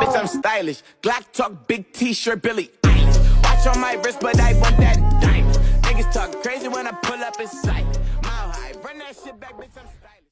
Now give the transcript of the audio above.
Bitch, I'm stylish. Glock talk, big t-shirt, Billy. Ice. Watch on my wrist, but I want that diamond. Niggas talk crazy when I pull up in sight. Mile high, run that shit back, bitch, I'm stylish.